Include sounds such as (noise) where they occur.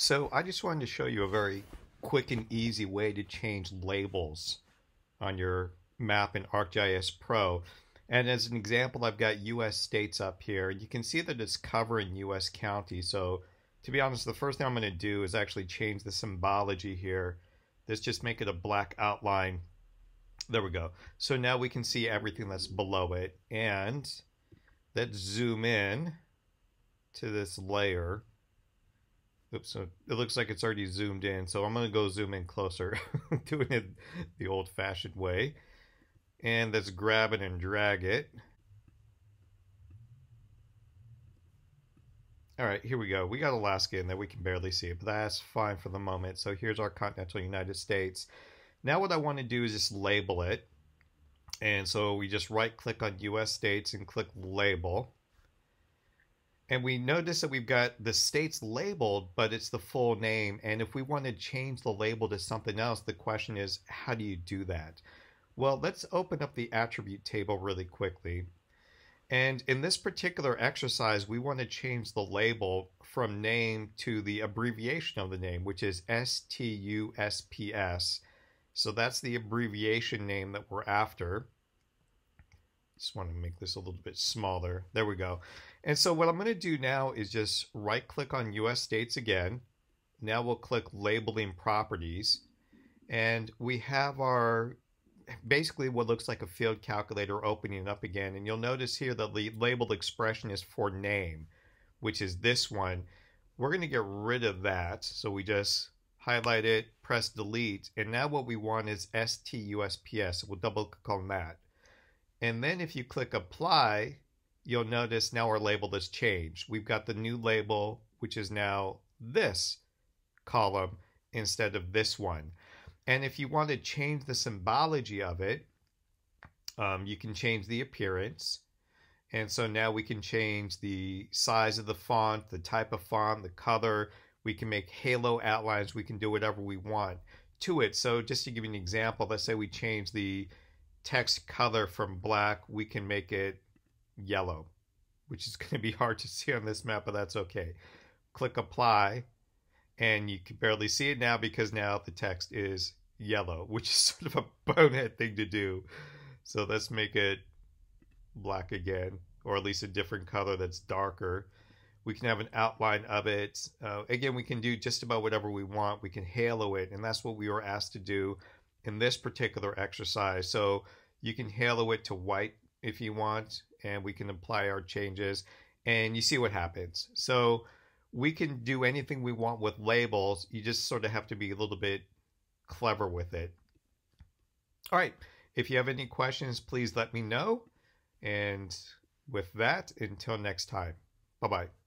So I just wanted to show you a very quick and easy way to change labels on your map in ArcGIS Pro. And as an example, I've got US states up here. And you can see that it's covering US counties. So to be honest, the first thing I'm going to do is actually change the symbology here. Let's just make it a black outline. There we go. So now we can see everything that's below it. And let's zoom in to this layer. Oops, so it looks like it's already zoomed in, so I'm going to go zoom in closer, (laughs) doing it the old-fashioned way. And let's grab it and drag it. All right, here we go. We got Alaska in there. We can barely see it, but that's fine for the moment. So here's our continental United States. Now what I want to do is just label it. And so we just right click on US states and click label. And we notice that we've got the states labeled, but it's the full name. And if we want to change the label to something else, the question is, how do you do that? Well, let's open up the attribute table really quickly. And in this particular exercise, we want to change the label from name to the abbreviation of the name, which is STUSPS. So that's the abbreviation name that we're after. Just want to make this a little bit smaller. There we go. And so what I'm going to do now is just right click on US states again. Now we'll click labeling properties and we have our basically what looks like a field calculator opening up again. And you'll notice here that the labeled expression is for name, which is this one. We're going to get rid of that. So we just highlight it, press delete. And now what we want is STUSPS. We'll double click on that. And then if you click apply, you'll notice now our label has changed. We've got the new label, which is now this column instead of this one. And if you want to change the symbology of it, um, you can change the appearance. And so now we can change the size of the font, the type of font, the color. We can make halo outlines. We can do whatever we want to it. So just to give you an example, let's say we change the text color from black, we can make it yellow, which is (laughs) going to be hard to see on this map, but that's okay. Click apply, and you can barely see it now because now the text is yellow, (laughs) which is sort of a bonehead thing to do. So let's make it black again, or at least a different color that's darker. We can have an outline of it. Uh, again, we can do just about whatever we want. We can halo it, and that's what we were asked to do in this particular exercise. So you can halo it to white if you want, and we can apply our changes, and you see what happens. So we can do anything we want with labels. You just sort of have to be a little bit clever with it. All right. If you have any questions, please let me know. And with that, until next time, bye bye.